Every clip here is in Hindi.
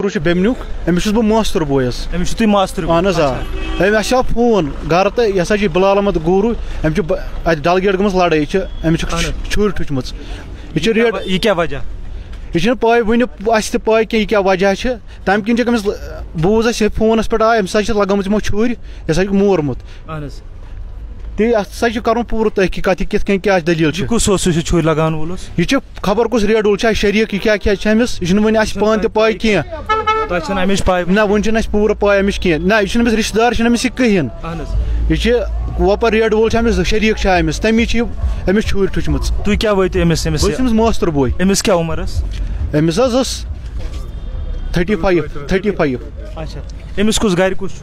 बेमनुक अमिस बह मास्तर बोय अमिस तुम मास्तर अहन आ अस आव फ़ोन गर तो यह हसा बिलाल अहमद गुरु अम डलगेट गम लड़ाई अमिस छुर ठुचम यह रेट यह क्या वजह यह पाई वन अस पाई कह क्या वजह तम किन अमिस बूज अस फोनस पे आए अमिस लगम यमो छुर यह मोरमुत ती असा कर पूर तहकीकत कित कन क्या दलील कुस छुर लगान वोल यह खबर कुस रेड वोल शरीक यह क्या क्या अमिस यह वन पान पाई कह ना वन पूर पाई अमिस कह ना यह रिश्तेदार अमिस कहें यह वपर रेड वोल अमिस शरीक अमिस तमी अमिस छुर ठुचम तु क्या वो अमिस मास्तर बोय अमिस क्या उम्र अमिस थर्टी फाइव थर्टी फाइव अच्छा अमिस कुस गर कुस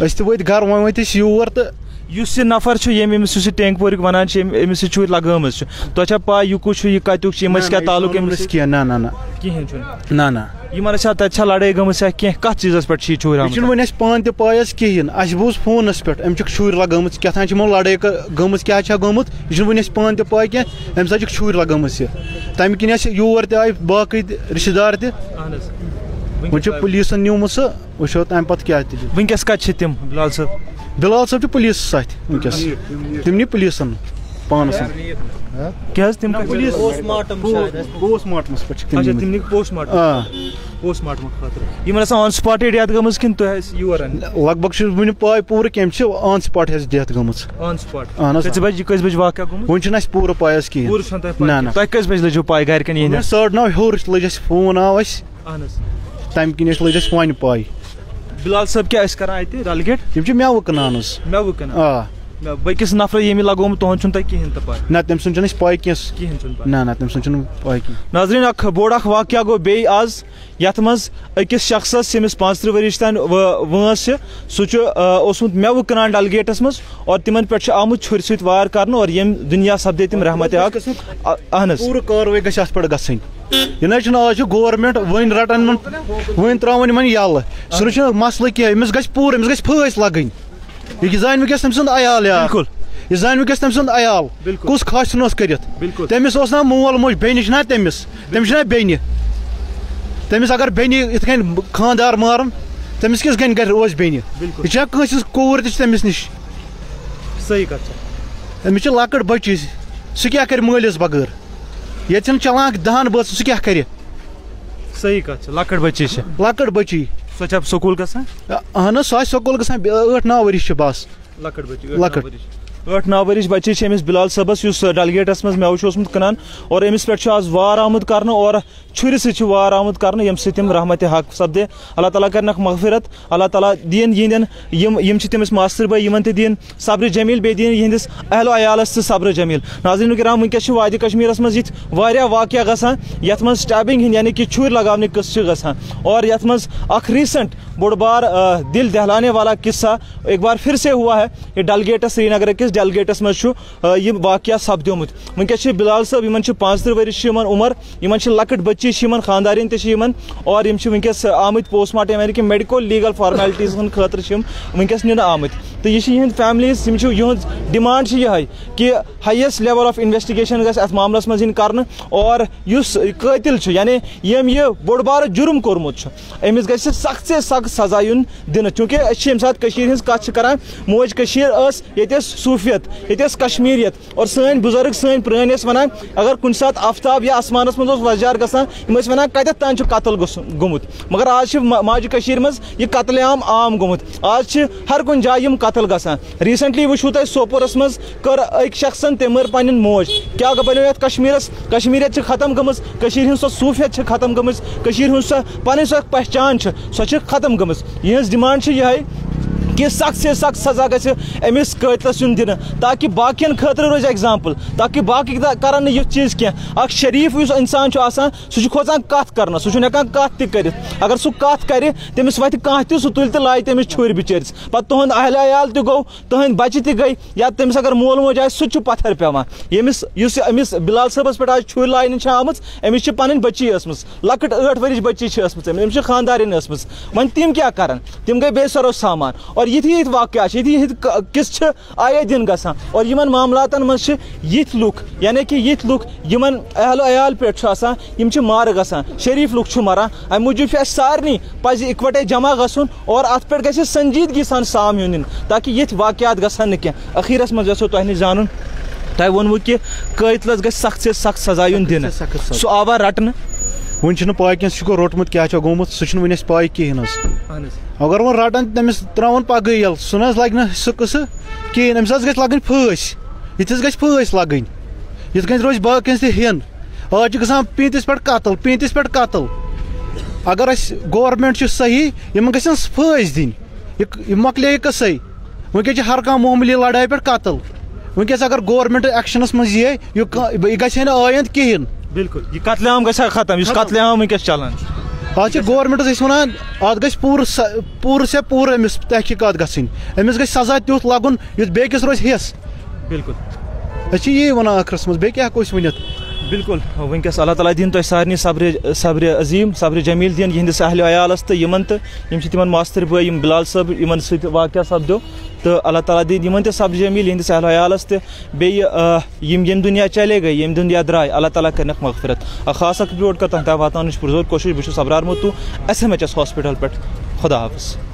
अस वत गर वो वत योर तो युस यह नफर यमिस यह टेंगपोर वनान अमिस लगाम तुह पा यह कुछ यह कतुक क्या तालुक ना ना ना कहें ना ना यमन तत लड़ाई गम कह कत चीजस पे चूर वन पान पायस कहें अस बूज फोनस पे अम चूर लगाम क्या लड़ाई गम क्या गमुत यह वन पान पाई कह अम सा चूर लगाम तम किन योर बाकी रिश्तेदार तह वो पुलिसन न्यूम सह वो तम पे क्या वनकस कत बिलाल साहब पुलिस सत वनकस तम नी पुलिसन पानस क्या तिम पुलिस पोस्टमार्टमस पे अच्छा तिम नी पोस्टमार्टम पोस्टमार्टम खातर यमन ऑन स्पॉट डेथ गमस किन योर लगभग वन पूर कम ऑन स्पॉट हेस डेथ गमस ऑन स्पॉट अहन कस बज कस बज वाक्य गमस वन छन पूर पायस की पूर छन ना ना तह कस बज लजो पाई घर कन ये साढ़े नौ हूर लज फ़ोन आव अस अहन तम किन लज अस वन पाई बिलाल साहब क्या कर डलगेट यम मेव कनान मेव कनान बकिस नफर ये लगोम तुहन छुन तह कहें पाई ना तम सुन पाई कहें ना ना तम सुन पाई नाजरीन अख बोड़ अख वाक्य गो बे आज यथ मज अकिस शख्सस यमिस पाँच वर्ष तान वंस सह मेव कनान डलगेटस मज और तिमन पे आमुत छुर सत वार कर और यम दुनिया सपदे तिम रहमत अहन पूर कार्रवाई गस पे गई यह आज गवर्नमेंट वन रटन वन त्रावन इन यल सह मसल कह अमिस ग पूर अमिस ग फस लगन यह जान वस तम सुंद अयाल बिल्कुल यह जान वस तम सुंद अयाल कुस खासन कर तमिस ना मोल मोज बेन ना तमिस तमिस ना बेन तमिस अगर बेन इत कन खानदार मारन तमिस किस गन गर बेन यह कंस कोर तमिस नश सही कत अमिस लकट बची सह क्या कर मालिस बगैर ये चलान दहन बस सह क्या कर सही कत लकट बची लकट बची सो स्कूल गसान अहन सह स्कूल गसान नौ वरिश बस लकट बची लकट ठ नौ वरिश बच्चे बिलाल सबस डलगेटस मज मेव कनान और अमिस पे आज वार आमुद कर और छुर सह वार आमुद कर रहमत हक सपदे अल्लाह ताला कर मगफिरत अल्लाह ताला दिन यहद यम तमिस मास्टर भाई यमन दिन सब्र जमील बे दिन यहंदिस अहलो अयालस सब्र जमील नाजरीन कराम वनकस वाद कश्मीर मज ये वाक़ गसान ये मज स्टैबिंग यानी कि छुर लगाने किस गसान और ये रिसेंट बोड़ बार दिल दहलाने वाला किस्सा एक बार फिर से हुआ है ये डलगेटस श्रीनगर किस डलगेटस मज यह वाक़ सपदोमुत वनकस बिलाल साहब इन पाँच त्रि वरिश उमर इन लकट बच्ची खानदारिन तन और वनकस आमत पोस्टमार्टम यानी कि मेडिकल लीगल फॉर्मेलिटीज खतर वनकस नीन आमत. तो यह फैमिलीज़ यह डिमांड यह कि हाइस्ट लेवल ऑफ़ इन्वेस्टिगेशन गत मामलस मज कर और कतिल यानी यम यह बोड़ बार जुर्म कोर्मुत अमिस ग सख्त से सख्त सजा यून दिन, चूँकि ये सात कत कर मोज ये सूफियत ये कश्मीरियत और सन बुज़ुर्ग सन प्रान वन अगर कुछ सात आफ्ताब या आसमान मज वजार गम वन कत कतल गोमुत मगर आज माज मज यह कतल आम गोमुत आज हर कुन जाय कतल गसान रिसेंटली वो तुम सोपोरस मज कर अक शख्सन तम मर पन मोज क्या बनो ये कश्मीरस कश्मीरियत खत्म गम सो सूफियत खत्म गम सो पन सो पहचान सो खत्म गम यह डिमांड यह कि सख्त से सख्त सजा गमिस कतलस युन दिन, ताकि बाकियन खतर रोज एग्ज़ाम्पल ताकि बाकी कर चीज़ कह शरीफ उस इंसान सह खोजान कत कर सह कत कर। अगर सह कत कर तमिस वत कह तुल तो लाय तमिस छुर बिचरस पे तुंद अहल तह गो तुंद बच्चे तह गई, या तमिस अगर मोल मोज आ सह पत्थर यमिस अमिस बिलाल सबस पे आज छुर लाइन आम अमिस पन बच्ची लकट ठ वरिश बच्ची अमिस खानदारिन वन तम क्या कर तम गई बे सरो सामान। और ये ये वाक़ ये किस आए दिन ग और इन मामलातन मज यथ लुक यानी कि यथ लुक इन अहल अयाल पे मार ग शरीफ लुक मरान अम मूजूब सारे पज इकवटे जमा गन और अत पे ग संजीदगी सान साम यून ताकि ये वाक़ात कह अखीरस मज गो तुह जान तह वोनवु कि कतलस ग सख्त से सख्त सजा यून दिन। सह आवा रटन। वन पाई कह सह रोटमुत क्या गोमुत सह वन पाई कहें अगर वो रटान तमिस त्रावन पग यल सह न लग सह कस कहें अमिस गि लगन फस यथस ग फस लगन कन रोज बाकन तहन आज ग पीतिस पे कतल पीतिस पे कतल अगर अस गवर्नमेंट सही इन गन फस दिन मकले कसै वनक हर कह मामूली लड़ाई पे कतल वनकस अगर गवर्नमेंट एक्शनस मज ये यह ग आयंद कहें बिल्कुल। यह कतलेआम गा खत्म कतलेआम वनकस चलान आज गवर्नमेंट वन अत ग पूर पूर से पूर अमिस तहकीकत गई अमिस ग सजा तुथ लगन युद्ध बेकिस रोज हिस्स बिल्कुल। अच्छी ये वन आखरस मे क्या हेको वन बिल्कुल, वनकस अल्लाह ताला दिन तुम सारे सब्र सब्र अजीम, सब्र जमील दिन यहंदिस अहल अयालस तो इन तो तिम मास्तर बे बिलाल सब इन सक़ सपदो तो अल्लाह ताला दिन इन सब्र जमील यहंदिस अहल अयालस तो बेम दुनिया चले गई यम दुनिया द्राय अल्लाह ताला कर मगफरत। खास रिपोर्ट कर तुम वातान पुरजोर कोशिश बहुत Abrar Muthu S M H S hospital पे खुदा हाफिज़।